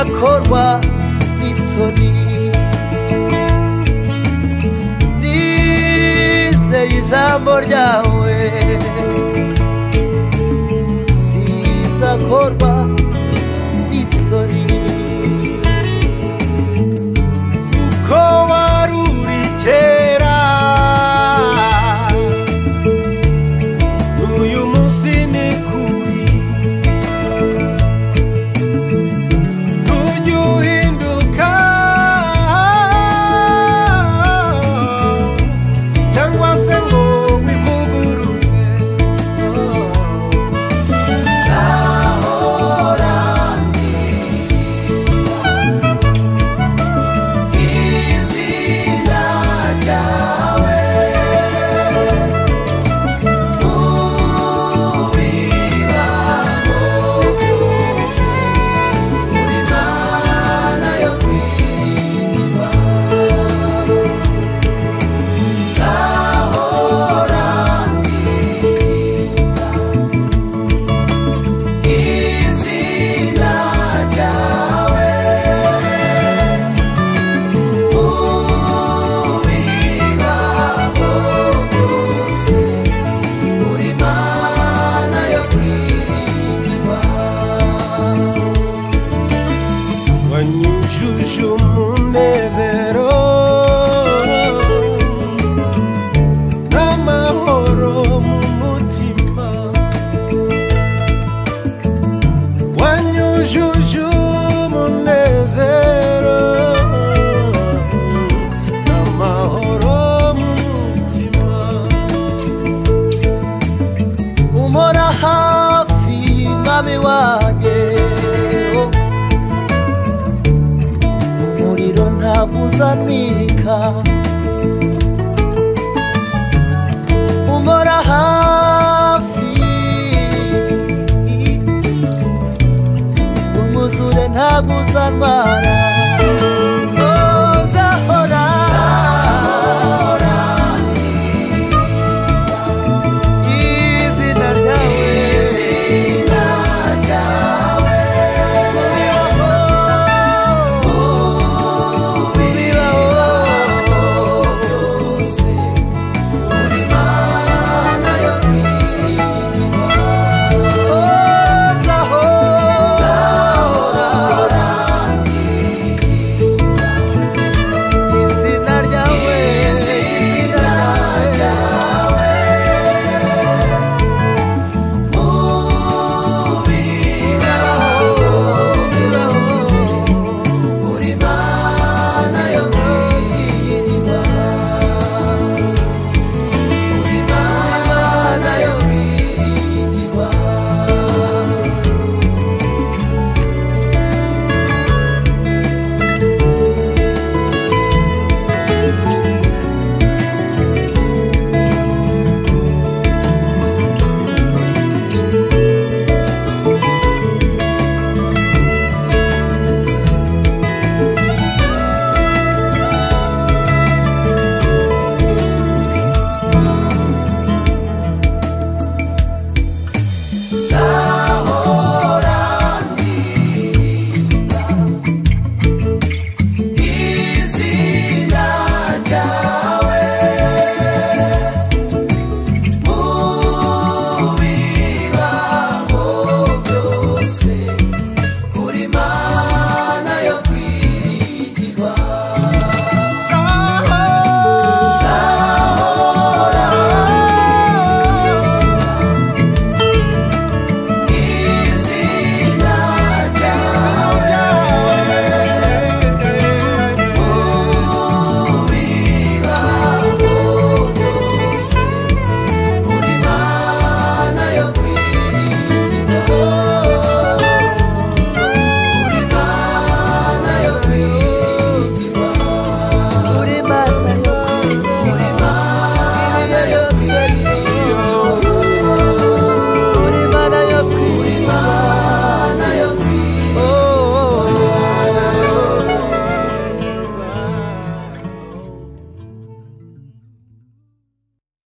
sinzakorwa n'isoni nizeye ijambo ryawe. Sinzakorwa usanika umpora hafi. Umwuzure ntabwo uzantwara